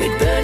We'd